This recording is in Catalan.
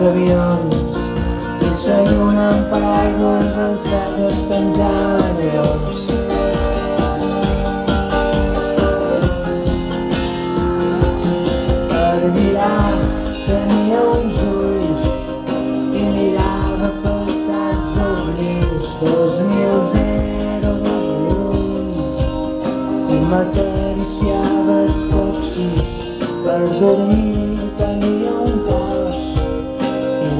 avions. I la lluna amb paraigües al cel despenjant avions. Per mirar tenia uns ulls i mirava passats oblits dos mil zero, dos i m'acariciava els coccis per dormir